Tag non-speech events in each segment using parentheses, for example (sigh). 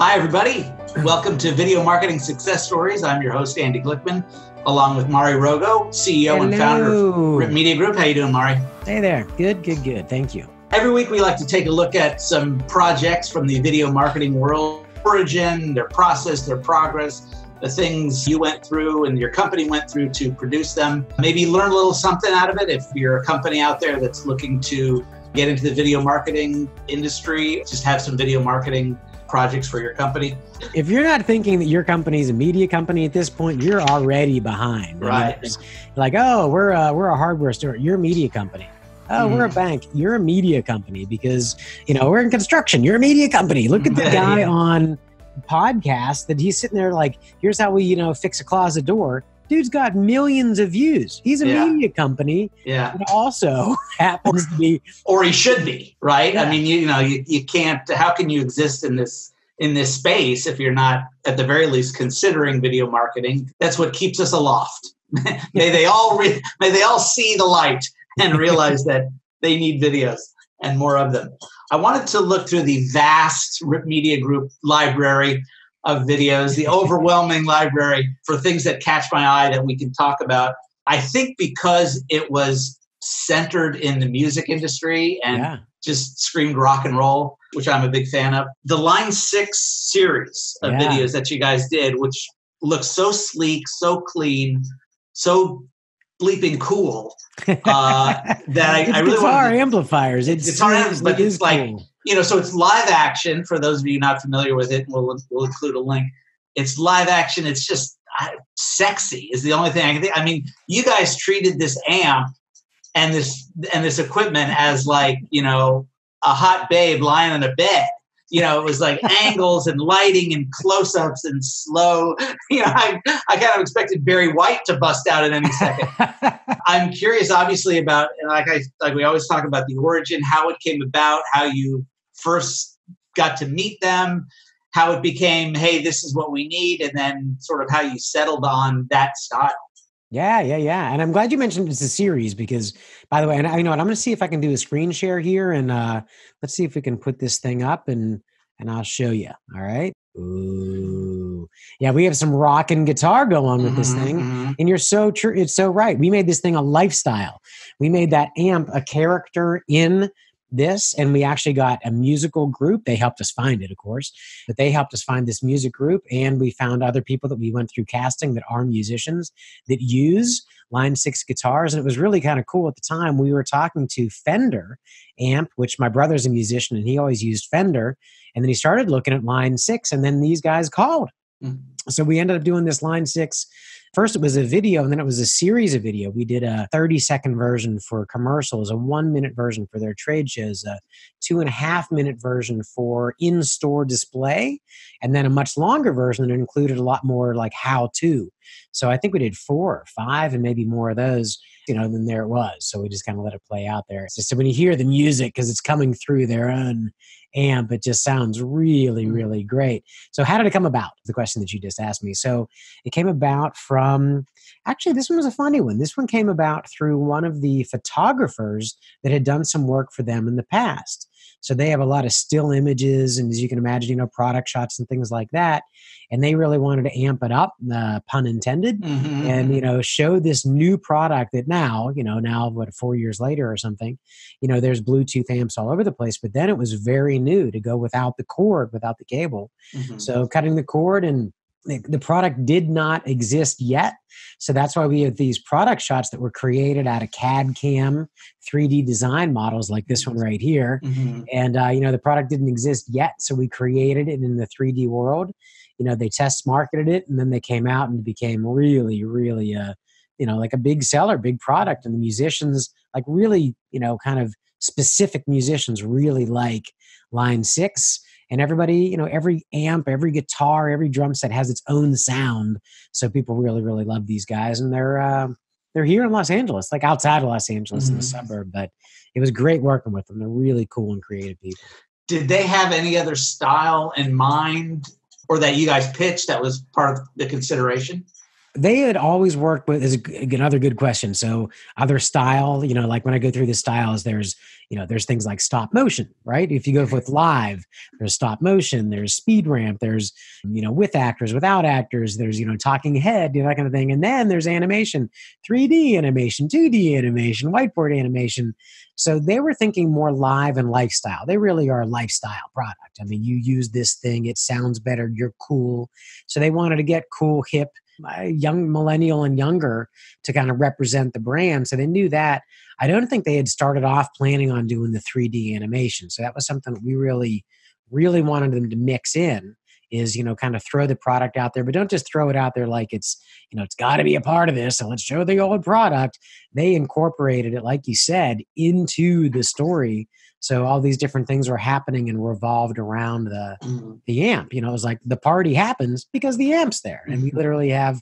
Hi, everybody. Welcome to Video Marketing Success Stories. I'm your host, Andy Glickman, along with Maury Rogow, CEO Hello. and founder of Rip Media Group. How you doing, Maury? Hey there. Good, good, good. Thank you. Every week, we like to take a look at some projects from the video marketing world, origin, their process, their progress, the things you went through and your company went through to produce them. Maybe learn a little something out of it if you're a company out there that's looking to get into the video marketing industry, just have some video marketing projects for your company. If you're not thinking that your company is a media company at this point, you're already behind. I mean, Right. like, oh, we're a, we're a hardware store. You're a media company. Oh, we're a Mm-hmm. bank. You're a media company because you know we're in construction. You're a media company. Look at the (laughs) guy yeah. on podcast that he's sitting there like, here's how we you know fix a closet door. Dude's got millions of views. He's a Yeah. media company Yeah. and also (laughs) happens to be Or he should be, right? I mean, you, you know, you, you can't, how can you exist in this in this space if you're not at the very least considering video marketing that's what keeps us aloft (laughs) may they all re- may they all see the light and realize that they need videos and more of them i wanted to look through the vast rip media group library of videos the overwhelming library for things that catch my eye that we can talk about i think because it was centered in the music industry and yeah. just screamed rock and roll, which I'm a big fan of. The Line 6 series of Yeah. videos that you guys did, which looks so sleek, so clean, so bleeping cool, (laughs) uh, that I, I really guitar to, amplifiers. It's Guitar amps, but it's like- cool. You know, so it's live action for those of you not familiar with it, we'll, we'll include a link. It's live action. It's just uh, sexy is the only thing I can think. I mean, you guys treated this amp and this and this equipment as like you know a hot babe lying in a bed. You know, it was like (laughs) angles and lighting and close-ups and slow. (laughs) You know, I, I kind of expected Barry White to bust out at any second. (laughs) I'm curious, obviously, about like I like we always talk about the origin, how it came about, how you first got to meet them, how it became, hey, this is what we need, and then sort of how you settled on that style. Yeah, yeah, yeah. And I'm glad you mentioned it's a series because, by the way, and I you know what, I'm going to see if I can do a screen share here, and uh, let's see if we can put this thing up, and and I'll show you. All right. Ooh, yeah, we have some rock and guitar going with this Mhm, thing. mhm. And you're so true. It's so right. We made this thing a lifestyle. We made that amp a character in this, and we actually got a musical group. They helped us find it, of course, but they helped us find this music group. And we found other people that we went through casting that are musicians that use Line 6 guitars. And it was really kind of cool at the time. We were talking to Fender amp, which my brother's a musician and he always used Fender. And then he started looking at Line 6, and then these guys called. Mhm. So we ended up doing this Line 6 First, it was a video, and then it was a series of video. We did a 30 second version for commercials, a one minute version for their trade shows, a two and a half minute version for in store display, and then a much longer version that included a lot more like how to. So I think we did four or five and maybe more of those, you know, than there it was. So we just kind of let it play out there. It's just so when you hear the music, because it's coming through their own amp, it just sounds really, Mm. really great. So how did it come about? The question that you just asked me. So it came about from actually this one was a funny one. This one came about through one of the photographers that had done some work for them in the past. So they have a lot of still images and as you can imagine, you know, product shots and things like that. And they really wanted to amp it up, uh, pun intended Mhm, and you know show this new product that now you know now what four years later or something you know there's bluetooth amps all over the place but then it was very new to go without the cord without the cable mhm. so cutting the cord and the, the product did not exist yet. So that's why we have these product shots that were created out of cad cam 3d design models like this one right here. Mhm. and uh, you know the product didn't exist yet so we created it in the 3d world. You know they test marketed it and then they came out and became really really uh you know like a big seller big product. And the musicians like really you know kind of specific musicians really like line six and everybody you know every amp every guitar every drum set has its own sound so people really really love these guys and they're uh, they're here in los angeles like outside of los angeles in the Mhm. suburb but it was great working with them they're really cool and creative people Did they have any other style in mind or that you guys pitched that was part of the consideration? They had always worked with is another good question. So other style you know like when i go through the styles there's you know there's things like stop motion right? If you go with live there's stop motion there's speed ramp there's you know with actors without actors there's you know talking head you know that kind of thing. And then there's animation 3d animation 2d animation whiteboard animation. So they were thinking more live and lifestyle. They really are a lifestyle product. I mean you use this thing it sounds better you're cool. So they wanted to get cool hip young millennial and younger to kind of represent the brand. So they knew that. I don't think they had started off planning on doing the 3D animation. So that was something that we really, really wanted them to mix in is you know kind of throw the product out there but don't just throw it out there like it's you know it's got to be a part of this so let's show the old product they incorporated it like you said into the story so all these different things were happening and revolved around the mm-hmm. the amp. You know, it was like the party happens because the amp's there, and we mm-hmm. literally have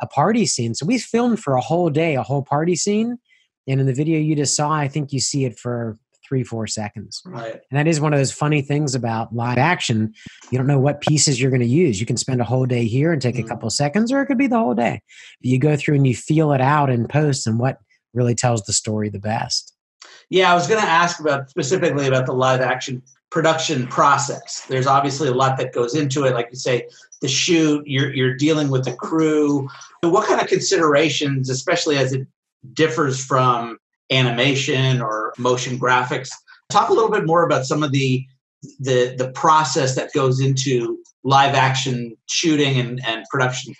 a party scene. So we filmed for a whole day, a whole party scene, and in the video you just saw, I think you see it for three four seconds right and that is one of those funny things about live action you don't know what pieces you're going to use you can spend a whole day here and take mm-hmm. a couple seconds or it could be the whole day but you go through and you feel it out in post and what really tells the story the best yeah, I was going to ask about specifically about the live action production process. There's obviously a lot that goes into it, like you say, the shoot. You're you're dealing with the crew. What kind of considerations, especially as it differs from animation or motion graphics? Talk a little bit more about some of the the the process that goes into live action shooting and, and production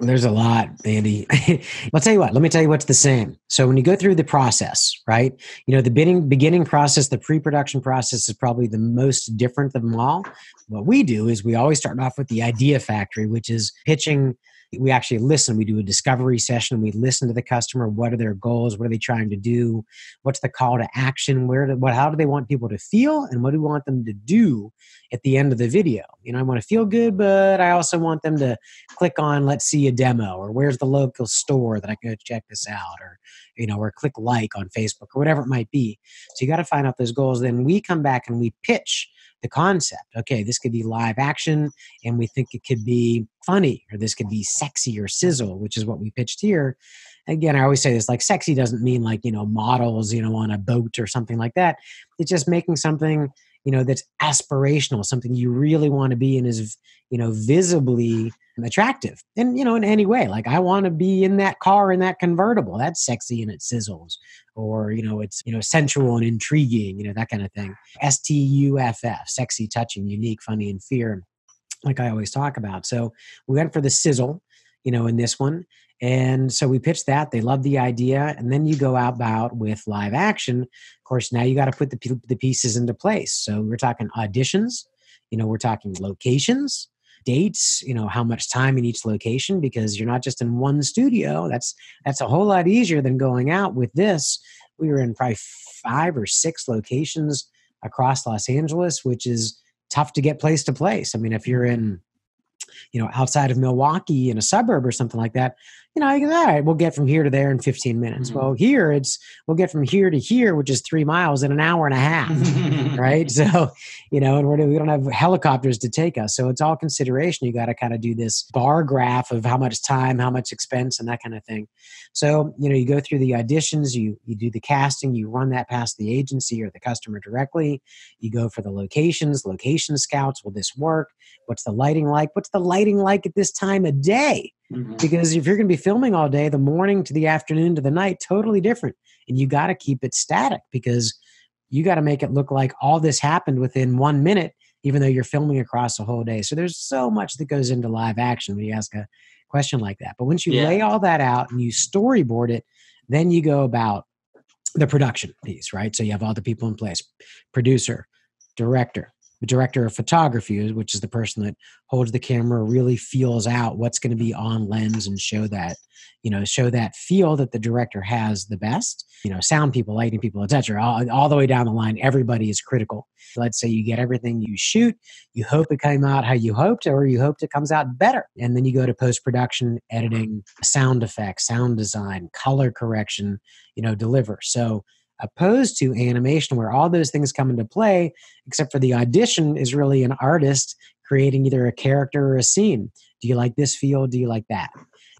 there's a lot, Andy. (laughs) I'll tell you what, let me tell you what's the same. So when you go through the process, right? You know, the beginning beginning process, the pre-production process is probably the most different of them all. What we do is we always start off with the idea factory, which is pitching we actually listen. We do a discovery session we listen to the customer. What are their goals? What are they trying to do? What's the call to action? Where do, what how do they want people to feel? And what do we want them to do at the end of the video? You know i want to feel good but i also want them to click on let's see a demo or where's the local store that i can go check this out? or you know or click like on facebook or whatever it might be. So you got to find out those goals. Then we come back and we pitch the concept. Okay, this could be live action, and we think it could be funny, or this could be sexy or sizzle, which is what we pitched here. Again, I always say this like sexy doesn't mean like, you know, models, you know, on a boat or something like that. It's just making something you know that's aspirational something you really want to be and is you know visibly attractive and you know in any way like i want to be in that car in that convertible that's sexy and it sizzles or you know it's you know sensual and intriguing you know that kind of thing s-t-u-f-f sexy touching unique funny and fear like i always talk about so we went for the sizzle you know in this one and so we pitched that. They loved the idea. And then you go out about with live action. Of course, now you got to put the, the pieces into place. So we're talking auditions, you know, we're talking locations, dates, you know, how much time in each location, because you're not just in one studio. That's that's a whole lot easier than going out with this. We were in probably five or six locations across Los Angeles, which is tough to get place to place. I mean, if you're in you know, outside of Milwaukee in a suburb or something like that, you know, all right, we'll get from here to there in 15 minutes. Mm-hmm. Well, here it's we'll get from here to here, which is three miles in an hour and a half, right? (laughs) So, you know, and we're, we don't have helicopters to take us, so it's all consideration. You got to kind of do this bar graph of how much time, how much expense, and that kind of thing. So, you know, you go through the auditions, you you do the casting, you run that past the agency or the customer directly. You go for the locations, location scouts. Will this work? What's the lighting like? What's the lighting like at this time of day? Mm-hmm. Because if you're going to be filming all day, the morning to the afternoon to the night, totally different. And you got to keep it static because you got to make it look like all this happened within one minute, even though you're filming across a whole day. So there's so much that goes into live action when you ask a question like that. But once you yeah. lay all that out and you storyboard it, then you go about the production piece, right? So you have all the people in place producer, director, the director of photography, which is the person that holds the camera, really feels out what's going to be on lens and show that, you know, show that feel that the director has the best. You know, sound people, lighting people, etc. All, all the way down the line, everybody is critical. Let's say you get everything you shoot, you hope it came out how you hoped, or you hoped it comes out better, and then you go to post production, editing, sound effects, sound design, color correction, you know, deliver. So opposed to animation where all those things come into play except for the audition is really an artist creating either a character or a scene. Do you like this feel? Do you like that?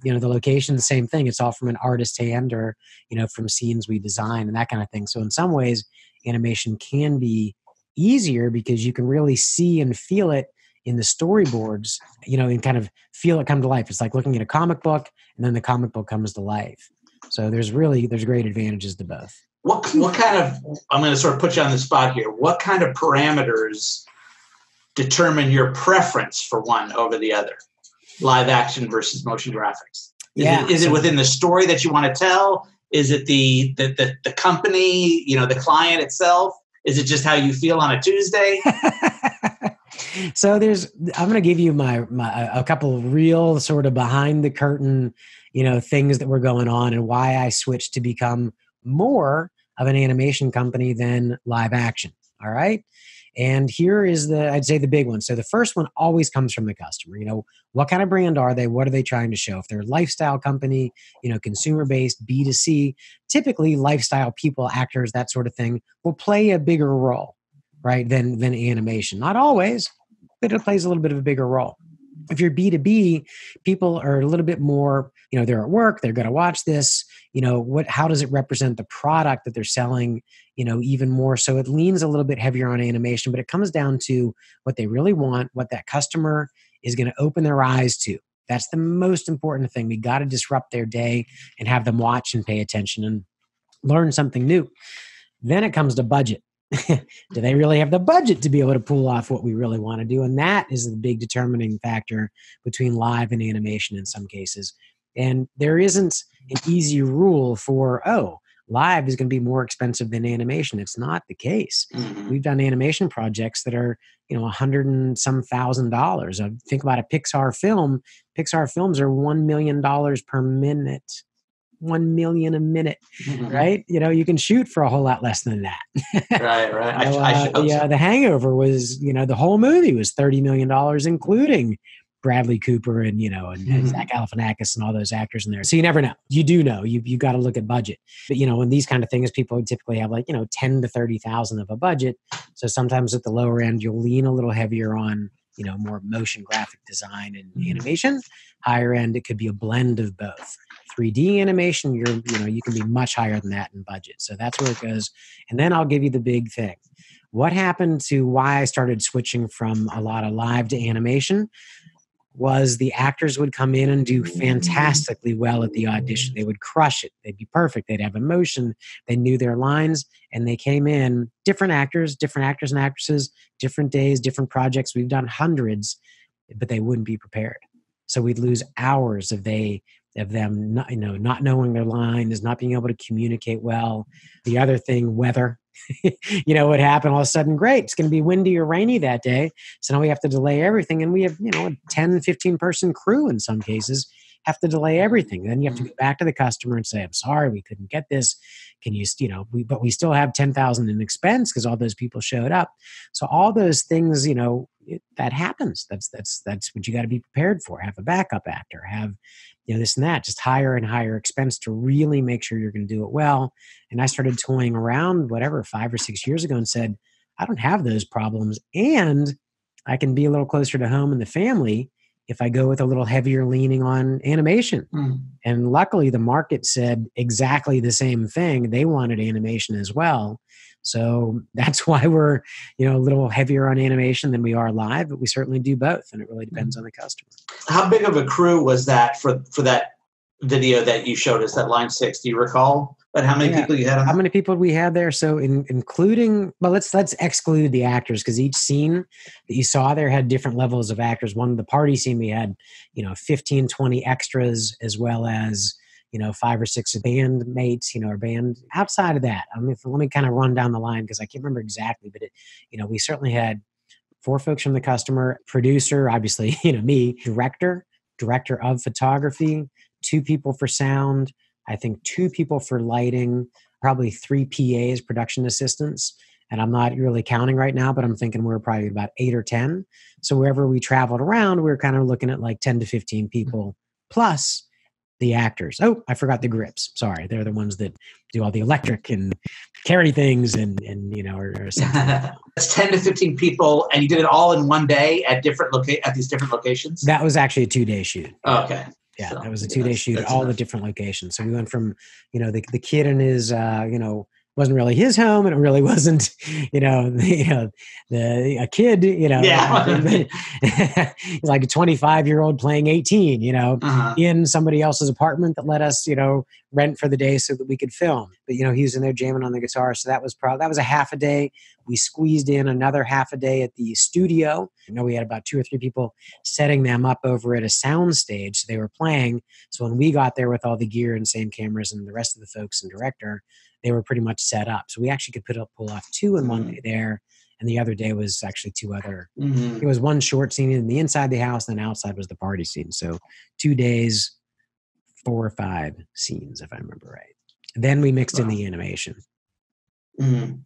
You know the location the same thing. It's all from an artist hand or you know from scenes we design and that kind of thing. So in some ways animation can be easier because you can really see and feel it in the storyboards you know and kind of feel it come to life. It's like looking at a comic book and then the comic book comes to life. So there's really there's great advantages to both what what hmm. kind of i'm going to sort of put you on the spot here. What kind of parameters determine your preference for one over the other? Live action versus motion graphics. Is, Yeah, it, is it within the story that you want to tell? Is it the, the the the company you know the client itself? Is it just how you feel on a tuesday? (laughs) So there's i'm going to give you my, my a couple of real sort of behind the curtain you know things that were going on and why i switched to become more of an animation company than live action all right? And here is the i'd say the big one. So the first one always comes from the customer. You know what kind of brand are they? What are they trying to show? If they're a lifestyle company you know consumer based b2c typically lifestyle people actors that sort of thing will play a bigger role right than than animation. Not always but it plays a little bit of a bigger role if you're b2b people are a little bit more you know they're at work they're going to watch this you know what how does it represent the product that they're selling you know even more so? It leans a little bit heavier on animation but it comes down to what they really want what that customer is going to open their eyes to. That's the most important thing. We got to disrupt their day and have them watch and pay attention and learn something new. Then it comes to budget (laughs) do they really have the budget to be able to pull off what we really want to do? And that is the big determining factor between live and animation in some cases. And there isn't an easy rule for oh live is going to be more expensive than animation. It's not the case. Mhm. we've done animation projects that are you know a hundred and some thousand dollars. Think about a pixar film. Pixar films are one million dollars per minute one million a minute Mhm. right you know you can shoot for a whole lot less than that right right (laughs) I, you know, I uh, should the, uh, the Hangover was, you know, the whole movie was thirty million dollars, including Bradley Cooper and you know and, and Mhm. Zach Galifianakis and all those actors in there. So you never know. You do know. You you got to look at budget. But you know, when these kind of things, people typically have like you know ten to thirty thousand of a budget. So sometimes at the lower end, you'll lean a little heavier on you know more motion graphic design and Mhm. animation. Higher end, it could be a blend of both. 3D animation, you're you know you can be much higher than that in budget. So that's where it goes. And then I'll give you the big thing. What happened to why I started switching from a lot of live to animation was the actors would come in and do fantastically well at the audition. They would crush it. They'd be perfect. They'd have emotion. They knew their lines and they came in different actors, different actors and actresses, different days, different projects. We've done hundreds, but they wouldn't be prepared. So we'd lose hours of they of them not you know not knowing their lines, not being able to communicate well. The other thing, weather. (laughs) you know what happened all of a sudden great it's going to be windy or rainy that day. So now we have to delay everything and we have you know a 10 15 person crew in some cases have to delay mm-hmm. everything. Then you have to mm-hmm. go back to the customer and say i'm sorry we couldn't get this. Can you you know we, but we still have 10000 in expense because all those people showed up. So all those things you know it, that happens. That's that's that's what you got to be prepared for. Have a backup actor. Have you know this and that. Just higher and higher expense to really make sure you're going to do it well. And i started toying around whatever five or six years ago and said i don't have those problems. And i can be a little closer to home and the family if i go with a little heavier leaning on animation. Mm. and luckily the market said exactly the same thing. They wanted animation as well. So (laughs) that's why we're you know a little heavier on animation than we are live but we certainly do both and it really depends on the customer. How big of a crew was that for for that video that you showed us that line six? Do you recall but how many Yeah. people you had on how many people we had there? So in, including well let's let's exclude the actors because each scene that you saw there had different levels of actors. One the party scene we had you know 15 20 extras as well as you know five or six band mates you know or band outside of that. I mean let me kind of run down the line because i can't remember exactly but it you know we certainly had four folks from the customer producer obviously (laughs) you know me director director of photography two people for sound I think two people for lighting, probably three PAs, production assistants. And I'm not really counting right now, but I'm thinking we're probably about eight or 10. So wherever we traveled around, we were kind of looking at like 10 to 15 hmm. people plus the actors. Oh, I forgot the grips. Sorry. They're the ones that do all the electric and carry things and, and you know, or, or it's 10 to 15 people and you did it all in one day at different loca- at these different locations that was actually a two day shoot. Oh, okay Yeah, So, that was a two day shoot all the different locations. So we went from, you know, the, the kid and his, uh, you know, wasn't really his home and it really (laughs) wasn't, you know, (laughs) the, you know, the, a kid, you know, Yeah. (laughs) he's like a 25 year old playing 18, you know, Uh-huh. in somebody else's apartment that let us, you know, rent for the day so that we could film. But you know, he was in there jamming on the guitar, so that was probably that was a half a day. We squeezed in another half a day at the studio. You know, we had about two or three people setting them up over at a sound stage. So they were playing. So when we got there with all the gear and same cameras and the rest of the folks and director, they were pretty much set up. So we actually could put up pull off two in one Mhm. day there. And the other day was actually two other Mhm. it was one short scene in the inside the house, and then outside was the party scene. So two days, four or five scenes, if I remember right. Then we mixed in the animation, Mhm.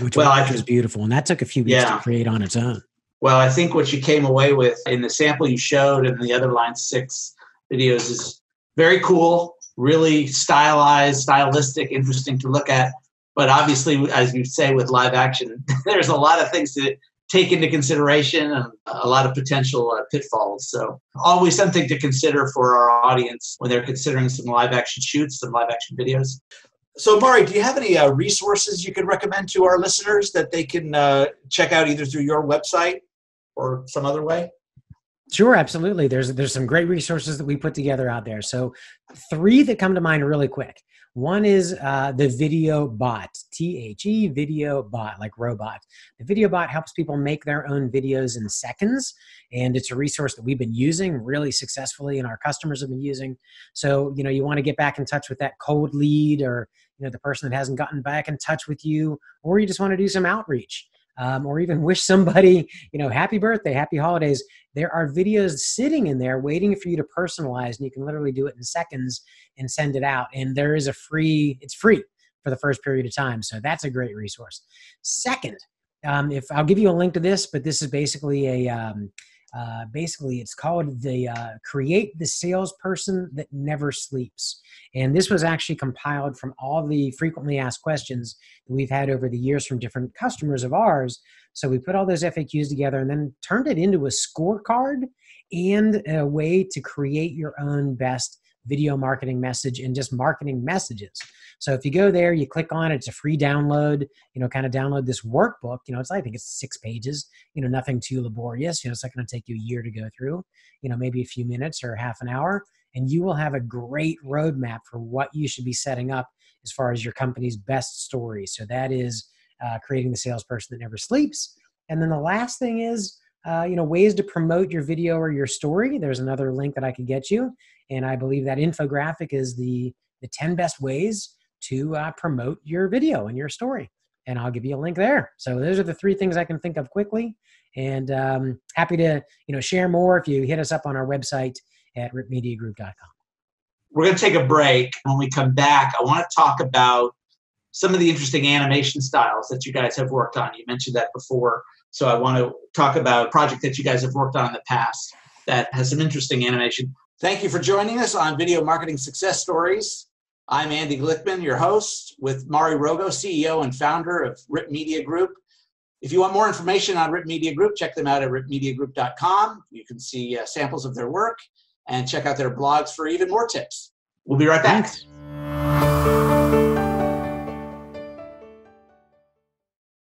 which, Well, I was, which was beautiful, and that took a few weeks Yeah. to create on its own. Well, I think what you came away with in the sample you showed and the other line six videos is very cool, really stylized, stylistic, interesting to look at. But obviously, as you say with live action, (laughs) there's a lot of things to take into consideration and a lot of potential uh, pitfalls. So, always something to consider for our audience when they're considering some live action shoots, some live action videos. So, Maury, do you have any uh, resources you could recommend to our listeners that they can uh, check out either through your website or some other way? Sure, absolutely. There's there's some great resources that we put together out there. So three that come to mind really quick. One is uh, the Video Bot, T H E Video Bot, like robot. The Video Bot helps people make their own videos in seconds, and it's a resource that we've been using really successfully, and our customers have been using. So you know, you want to get back in touch with that cold lead, or you know, the person that hasn't gotten back in touch with you, or you just want to do some outreach. Um, or even wish somebody, (laughs) you know, happy birthday, happy holidays. There are videos sitting in there waiting for you to personalize and you can literally do it in seconds and send it out. And there is a free it's free for the first period of time. So that's a great resource. Second um, if i'll give you a link to this but this is basically a um, uh, basically it's called the uh, create the salesperson that never sleeps. And this was actually compiled from all the frequently asked questions that we've had over the years from different customers of ours. So we put all those FAQs together and then turned it into a scorecard and a way to create your own best video marketing message and just marketing messages. So if you go there, you click on it, it's a free download, you know, kind of download this workbook. You know, it's I think it's six pages, you know, nothing too laborious. You know, it's not going to take you a year to go through, you know, maybe a few minutes or half an hour. And you will have a great roadmap for what you should be setting up as far as your company's best story. So that is uh, creating the salesperson that never sleeps. And then the last thing is, uh, you know, ways to promote your video or your story. There's another link that I could get you, and I believe that infographic is the the 10 best ways to uh, promote your video and your story. And I'll give you a link there. So those are the three things I can think of quickly. And um, happy to you know share more if you hit us up on our website at ripmediagroup.com. We're going to take a break. When we come back, I want to talk about some of the interesting animation styles that you guys have worked on. You mentioned that before. So I want to talk about a project that you guys have worked on in the past that has some interesting animation. Thank you for joining us on Video Marketing Success Stories. I'm Andy Glickman, your host, with Maury Rogow, CEO and founder of Rip Media Group. If you want more information on Rip Media Group, check them out at ripmediagroup.com. You can see uh, samples of their work and check out their blogs for even more tips. We'll be right back. Thanks.